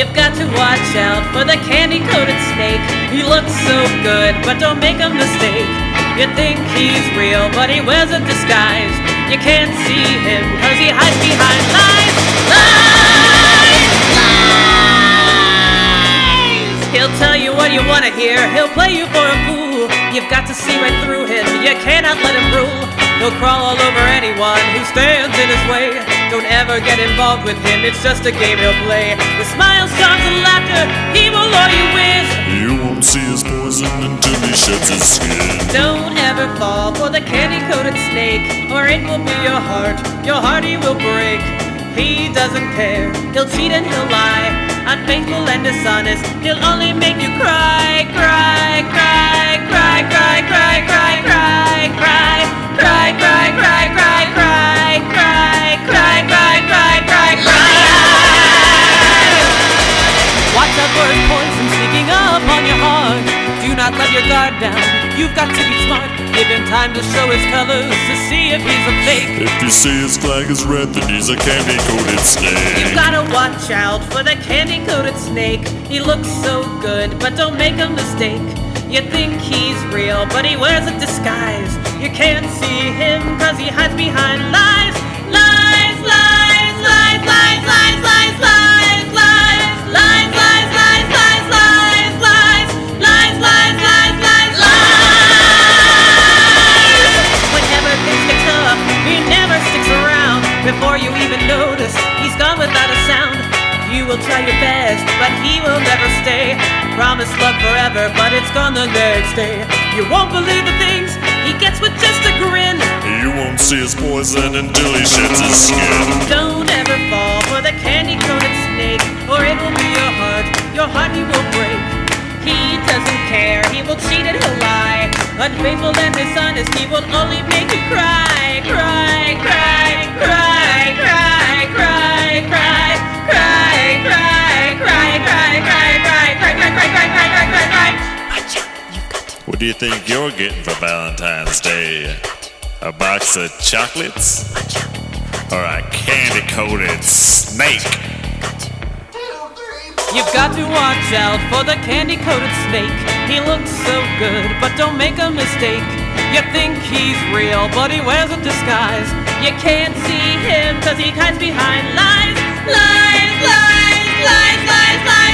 You've got to watch out for the candy coated snake. He looks so good, but don't make a mistake. You think he's real, but he wears a disguise. You can't see him, cause he hides behind lies. Lies! Lies! He'll tell you what you wanna hear, he'll play you for a fool. You've got to see right through him, you cannot let him rule. He'll crawl all over anyone who stands in his way. Don't ever get involved with him, it's just a game he'll play. With smiles, charms, and laughter, he will lure you in. You won't see his poison until he sheds his skin. Don't ever fall for the candy coated snake, or it will be your heart, your heart he will break. He doesn't care, he'll cheat and he'll lie. Unfaithful and dishonest, he'll only make not let your guard down. You've got to be smart. Give him time to show his colors to see if he's a fake. If you see his flag is red, then he's a candy coated snake. You've gotta watch out for the candy coated snake. He looks so good, but don't make a mistake. You think he's real, but he wears a disguise. You can't see him cause he hides behind lies. Lies, Before you even notice, he's gone without a sound. You will try your best, but he will never stay. Promise love forever, but it's gone the next day. You won't believe the things he gets with just a grin. You won't see his poison until he sheds his skin. Don't ever fall for the candy coated snake, or it will be your heart. Your heart he will break. He doesn't care, he will cheat and he'll lie. Unfaithful and dishonest, he will only make you cry, What do you think you're getting for Valentine's Day? A box of chocolates? Or a candy coated snake? You've got to watch out for the candy coated snake. He looks so good, but don't make a mistake. You think he's real, but he wears a disguise. You can't see him, cause he hides behind lies, lies, lies, lies, lies, lies.